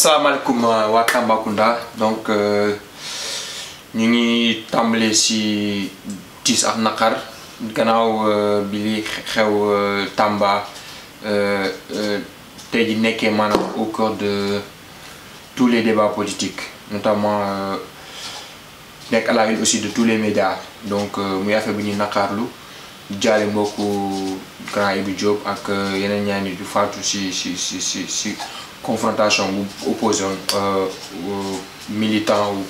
salaamaaleykum waa Tambacounda donc ñu ngi tàmbale si tiis ak naqar. Gannaaw bi li Tamba tey ji nekkee au cœur de tous les débats politiques notamment nekk à la une aussi de tous les médias. Donc muy affaire bi ñuy naqarlu jaale mbokku grand Ibi Diop ak yeneen ñaar nit yu faatu si si si confrontation bu opposé woon militant wu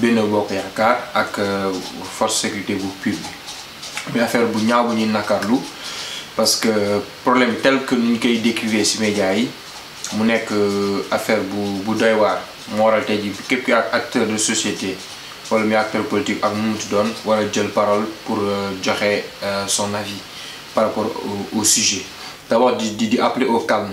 Benno Bokk Yaakaar ak force sécurité bu PUR bi muy affaire bu parce que problème tel que ni ñu koy décrire médias yi mu nekk affaire bu bu doy de société wala muy acteur politique ak mu jël parole pour joxe son avis par rapport au, sujet. D'abord di di appeler au calme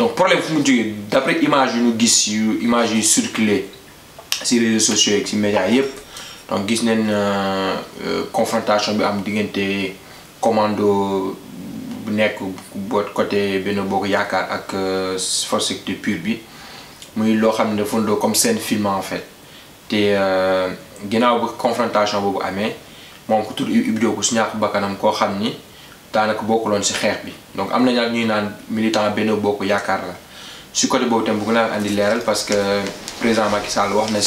donc problème fu mu jógee d'après image yu ñu gis yu image yu circulé si réseaux sociaux yi ci médias yépp donc gis nañ confrontation bi am diggante commando bu nekk boot côté boo ko Yaakaar ak force sécurité PUR bi muy loo xam ne fondo comme seen film en fait. Te ginnaaw bu confrontation boobu amee moom ku tur Ibi Diop su ñàkk bakkanam koo xam ni daanaka bokkuloon ci xeex bi. Donc am na ñaar ñuy naan militant Benno Bokk Yaakaar leeral parce que président Macky Sall wax na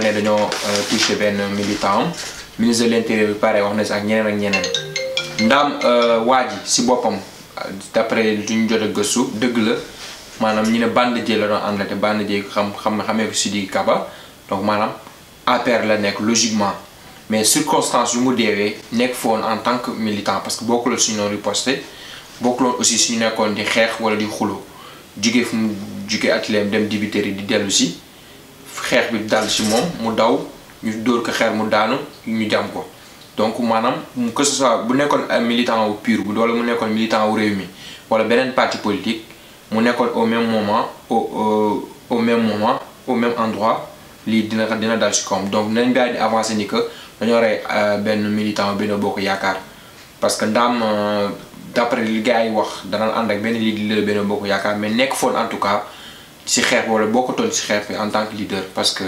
ne dañoo touché benn militant am. Ministre de l'intérieur bi pare wax na ci ak ñeneen ak ñeneen. Boppam d'après li ñu jot a gëstu ne la logiquement mais circonstances yu mu deewee nekk en tant que militant parce que bokkuloon suñu noonu riposté bokkuloon aussi suñu nekkoon di xeex wala di xulo jugee fu mu jugee atelier dem dibiteri di dellu si xeex bi dal si moom mu daw ñu dóor ko xeer mu daanu ñu jam ko. Donc maanaam que ce soit bu nekkoon militant wu PUR bu wala mu nekkoon militant wu Rewmi wala beneen parti politique mu nekkoon au même moment au au même moment au même endroit si donc nañ avancer ni que dañoo rey benn militant Bokk parce que ndaam d'après li gars yi mais en tout cas ci xeex wala en tant que leader. Parce que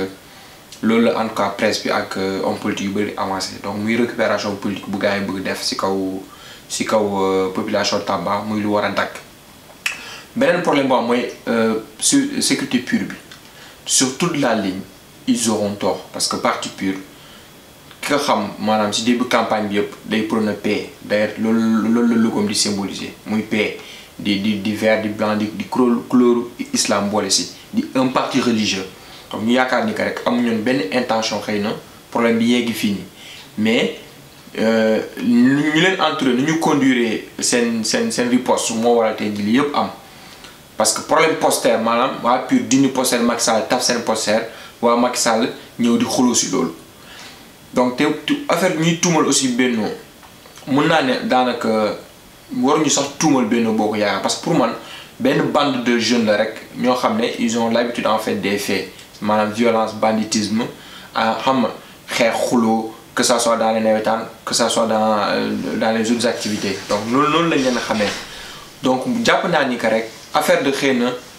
en tout cas presse bi ak homme politique avancé. Donc muy récupération politique bu gars yi bëgg ci kaw ci kaw population Tamba muy lu a problème sécurité PUR bi. Sur toute la ligne ils auront tort. Parce que parti PUR ki nga xam ci début campagne bi yëpp day prôner paix. D'ailleurs loolu loolu la logoom di symboliser. Muy paix. Di di di vert di blanc di di couleur islam boole ci di un parti religieux. Donc ñu yaakaar ni que rek amuñu woon benn intention xëy na problème bi yeggi fii nii. Mais ñu leen entouré nu ñu conduire seen seen seen riposte moo waral tey jii yëpp am. Parce que problème poster maanaam waa PUR dindi poster Macky Sall taf seen poster waa Macky Sall ñëw di xuloo ci loolu. donc te affaire ñuy tuumal aussi Benno mun naa ne daanaka waruñu sax tuumal Benno Bokk Yaakaar parce que pour man benn bande de jeunes la rek ñoo xam ils ont l'habitude en fait des faits maanaam violence banditisme ah xam nga xeex xuloo que ça soit dans les nawetaan que ça soit dans dans les autres activités donc loolu loolu lañ leen xamee donc jàpp naa ni que rek affaire de xëy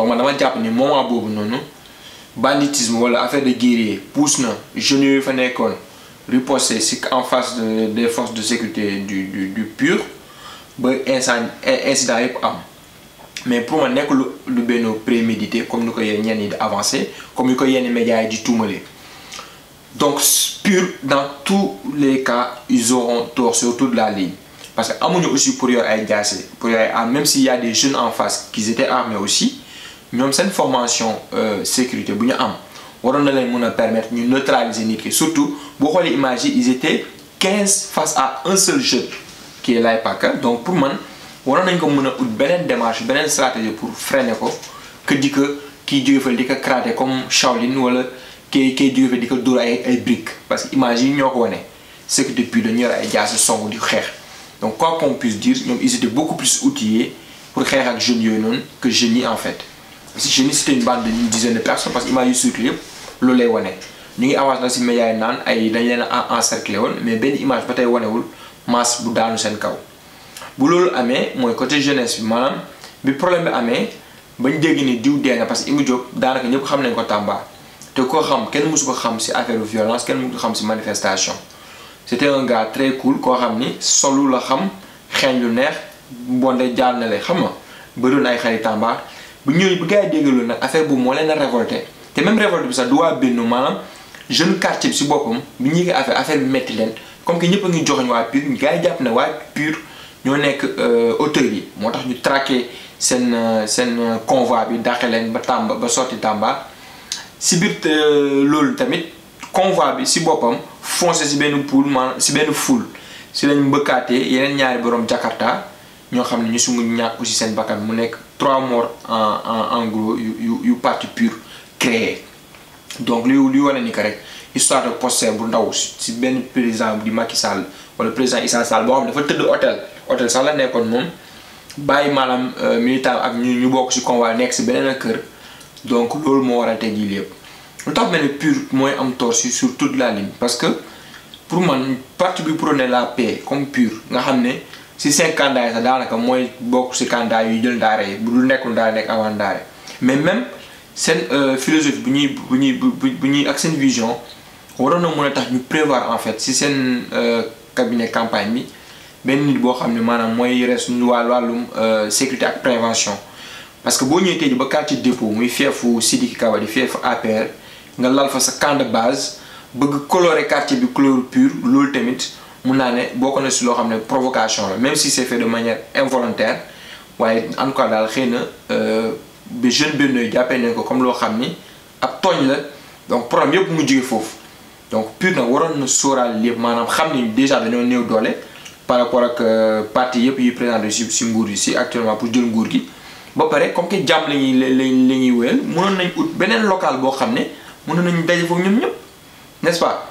donc man dama jàpp ni moment boobu noonu banditisme wala affaire de guerrier pousse na jeunes yooyu fa nekkoon riposter si en face de des forces de sécurité du du du PUR ba incendie incident yëpp mais pour man nekk lu lu prémédité comme ni ko avancé comme ni ko yenn médias yi di tuumale. Donc PUR dans tous les cas ils auront tort sur toute la ligne. Parce que amuñu aussi pour yor ay pour même s'il y a des jeunes en face qui étaient armés aussi ñoom seen formation sécurité bu ñu am waroon na permettre ñu neutraliser nit ki surtout boo xoolee image ils étaient 15 face à un seul jeune qui est Laye Paka donc pour man waroon nañ ko mën a ut beneen démarche beneen stratégie pour freiner ko que di ko kiy jóge fa di comme Shaolin wala kii kiy jóge fa di ko dóor ay briques. Parce que image yi ñoo ko wane sécurité puis dañu yor ay jaasi song di donc quoi qu'on puisse dire ils étaient beaucoup plus outillés pour xeex ak jeunes que jeunes yi en fait que jeunes yi c'était une bande dizaine de personnes parce que image yu circulé yëpp loolu lay wane. Ñu ngi si ay dañ leen a encerclé mais image masse côté jeunesse bi maanaam bi problème bi amee na parce que Tamba. Te koo xam si affaire violence xam si manifestation. C'était un gars très cool koo xam ni la xam xeeñ lu na le Tamba bu ñëwee bu gars yi dégg loolu nag affaire boobu moo leen a révolté te même révolte bi sax du waa benn maanaam jeune quartier bi si boppam bi ñu affaire affaire bi metti leen comme que ñëpp a ngi joxoñ waa PUR gars waa PUR ñoo nekk auteurs yi moo tax ñu traqué seen seen convoi bi dàqe leen ba Tamba ba sotti Tamba. Si biir loolu tamit convoi bi si boppam foncé si benn poule maanaam si benn foule si lañ mbëkkaatee yeneen ñaari borom Jakarta ñoo xam ne ñu sungu trois morts en gros yu yu PUR créé. Donc que rek histoire de bu ndaw si benn président di Macky Sall wala président Issa Sall boo xam hôtel hôtel sax la nekkoon moom bàyyi maanaam militant ak ñu ñu bokk si convoi nekk si donc loolu moo waral tey lépp lu PUR mooy am sur toute la ligne parce que pour man parti bi la paix comme PUR nga xam si cinq candidats yi sax si candidats mais même seen philosophie bu ñuy vision waroon na prévoir en fait si seen cabinet campagne bi benn nit boo xam ne maanaam mooy res wàll wàllum sécurité prévention. Parce que boo ñëwee tey ba quartier dépôt muy feefu Sidiki Kaba fa base bëgg colorer quartier bi couleur pure si provocation même si c'est fait de manière involontaire en tout cas daal xëy ba jeune comme loo xam ni ab tooñ la donc problème yëpp mu jóge foofu. Donc PUR nag déjà dañoo par rapport ak parti yëpp yi présenté si actuellement pour jël nguur comme que jàmm la ñuy la la ñuy wéyal mënoon nañ ut beneen local boo xam ne mënoon nañu daje n'est-ce pas?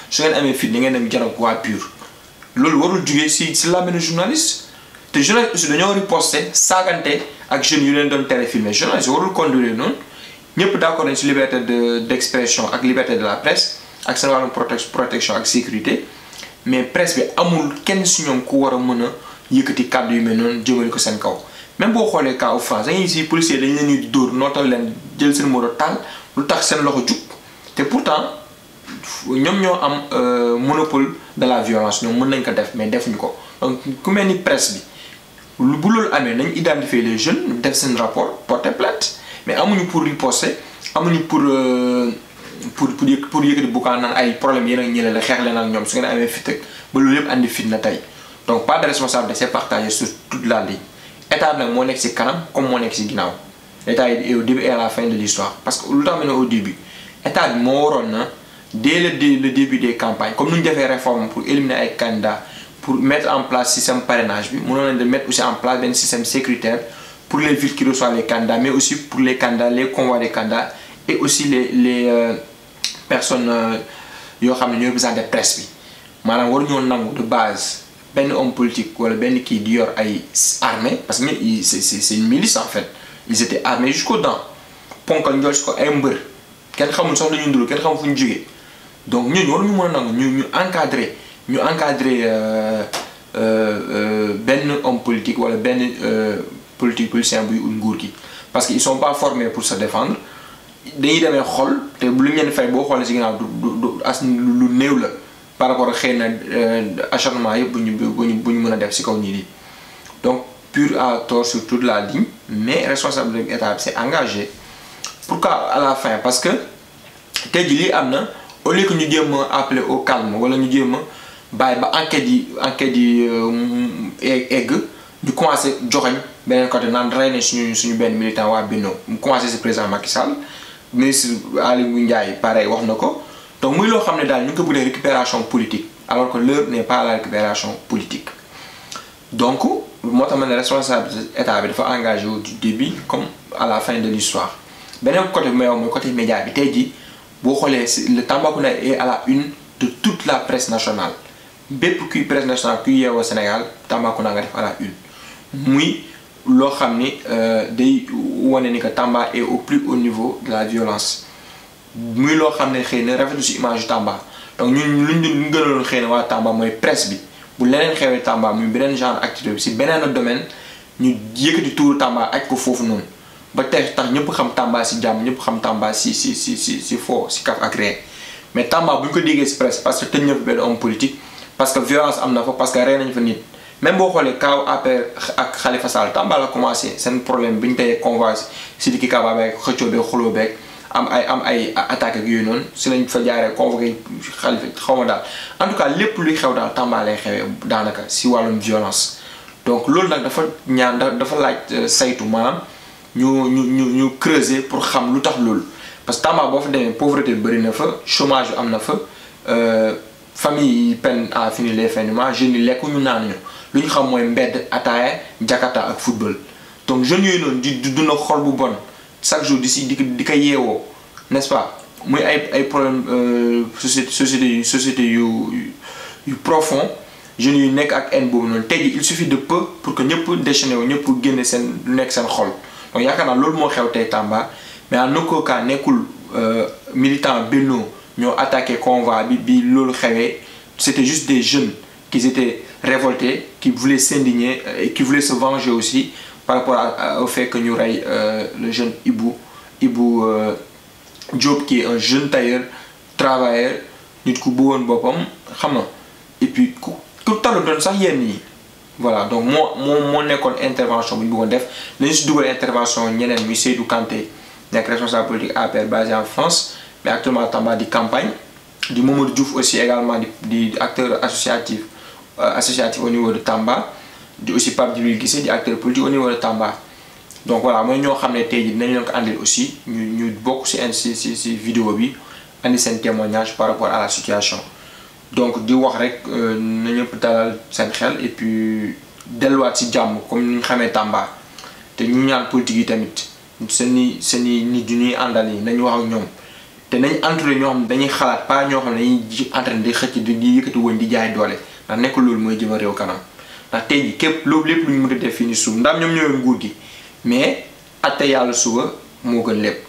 su ngeen amee fit ni ngeen dem jarab waa PUR loolu warul jugee si si benn journaliste. Te journaliste aussi dañoo riposté saagante ak jeunes yu leen doon journaliste warul conduire noonu. Ñëpp liberté de d'expression ak liberté de la presse ak seen wàllum protection ak sécurité. Mais presse bi amul kenn si ñoom ku war a mën a même cas si policier dañ leen di dóor nootal leen jël seen lu pourtant ñoom ñoo am monopole de la violence ñoom mën nañ ko def mais defuñu ko. Donc ku mel ni presse bi lu bu loolu amee nañ identifier les jeunes def seen rapport porter plainte mais amuñu pour riposter amuñu pour pour pour yë pour yëkkati bukkaan naan ay problème yéen ak ñële la xeex leen ak ñoom su ngeen amee fit ak ba loolu yëpp andi fit na tey. Donc pas de responsabilité c'est partagé sur toute la ligne. État nag moo nekk ci kanam comme moo nekk ci ginnaaw. État yi au début et à la fin de l'histoire. Parce que lu tax ma ne au début état bi moo waroon na dès le début des campagnes comme nous devons réforme pour éliminer les candidats pour mettre en place système parrainage mënoon nañ mettre aussi en place un système sécuritaire pour les villes qui reçoivent les candidats mais aussi pour les candidats les convois des candidats et aussi les euh, personnes yoo xam ne ñooy représenté presse maanaam waruñoo nangu de base benn homme politique wala benn kii di yor ay armée parce que c'est une milice en fait. Ils étaient armés jusqu'aux dents. Ponkal ay mbër. Kenn xamul sax dañuy nduru kenn xamul fu ñu jógee donc ñooñu waruñu mën a nangu ñu ñu encadrer ñu encadrer benn homme politique wala benn politique politicien buy ut nguur gi. Parce que ils sont pas formés pour se défendre. Dañuy demee xol te lu ñu leen fay boo xoolee si ginnaaw du as lu néew la par rapport ak xëy na acharnement yëpp bu ñu bu ñu mën a def si kaw ñii di donc pur à tort sur toute la ligne mais responsable de l'État c'est engagé. Pourquoi à la fin? Parce que tey jii lii am au lieu que ñu jéem appeler au calme wala ñu jéem a bàyyi ba enquête yi enquête yi egg ñu commencé joxañ beneen côté naan rey nañ suñu suñu benn militant waa Benno. Mu commencé si président Macky Sall ministre Ngouille Ndiaye pareil wax na donc muy loo xam ne daal ñu ngi ko bëggee récupération politique alors que l'heure n'est pas la récupération politique. Donc moo tax ma ne responsable état bi dafa engagé au début comme à la fin de l'histoire. Beneen côté bi may wax mooy côté média bi. Tey jii boo xoolee le Tambacounda est à la une de toute la presse nationale. Bépp kuy presse nationale kuy yeewoo Sénégal Tambacounda nga def à la une. Muy loo xam ni day wane ni que Tamba est au plus haut niveau de la violence. Muy loo xam ne xëy na rafetlu si image Tamba. Donc ñun luñ ñu gënaloon xëy na waa Tamba mooy presse bi. Bu leneen xewee Tamba muy beneen genre activité bi si beneen domaine ñu yëkkati tuuru Tamba aj ko foofu noonu. Ba tey tax ñëpp xam Tamba si jàmm ñëpp xam Tamba si si si si si kaf ak ree. Mais Tamba bu ñu ko déggee si presse parce que tëj na benn homme politique parce que violence am na fa parce que rey nañ fa nit. Même boo xoolee kaaw APR ak Khalifa Sall Tamba la commencé seen problème bi ñu teyee convoi Sidiki Kaba beeg xëccoo beeg xuloo beeg am ay am ay attaque ak yooyu noonu si lañ fa jaaree convoqué Khalifa xaw ma daal. En lépp luy xew daal Tamba lay xewee daanaka si wàllum violence. Donc loolu nag dafa ñaan dafa laaj saytu maanaam ñu creuser pour parce que Tamba pauvreté bëri na fa chômage fa famille yi peine à finir les fins du mois jeunes yi lekku ñu naan ñu lu ñu xam jakarta ak football. Donc jeunes bon chaque jour di n'est-ce pas? Muy ay problème société société société yu profond jeunes il suffit de peu pour que ñëpp déchaîné wu ñëpp génne seen lu donc yaakaar naa loolu moo xew Tamba mais en aucun cas nekkul militant Benno ñoo attaqué convoi bi bi loolu xewee. C'était juste des jeunes qui étaient révoltés qui voulaient s'indigner et qui voulaient se venger aussi par rapport au fait que ñu rey le jeune Ibou Ibou Diop qui est un jeune tailleur travailleur nit ku bëggoon boppam xam na et puis ku ku talu doon sax yenn yi voilà donc moo moo moo intervention bu ñu bëggoon def. Nañu si dugal intervention ñeneen muy Seydou Kanté nekk responsable politique APR basé en France mais actuellement Tamba di campagne. Di Mamadou Diouf aussi également di di acteur associatif associatif au niveau de Tamba. Di aussi Pape Djibril Guissé di acteur politique au niveau de Tamba. Donc voilà mooy ñoo xam ne tey jii aussi ñu ñu bokk ci si si si vidéo bi témoignage par rapport à la situation donc di wax rek na ñëpp dalal seen xel et delluwaat ci jàmm comme ni ñu xamee Tamba. Te ñu ñaan politique yi tamit seeni seeni nit yu ñuy àndal yi nañu wax ñoom. Te nañ entouré ñoo xam dañuy xalaat pas ñoo xam ne dañuy entraîné di xëcc di yëkkati woon di jaay doole. Ndax nekk loolu mooy jëma réew kanam. Ndax tey jii képp loolu lépp lu ñu mën a def fii ni suuf ndax ñoom ñëwee nguur gi. Mais atte yàlla suba moo gën lépp.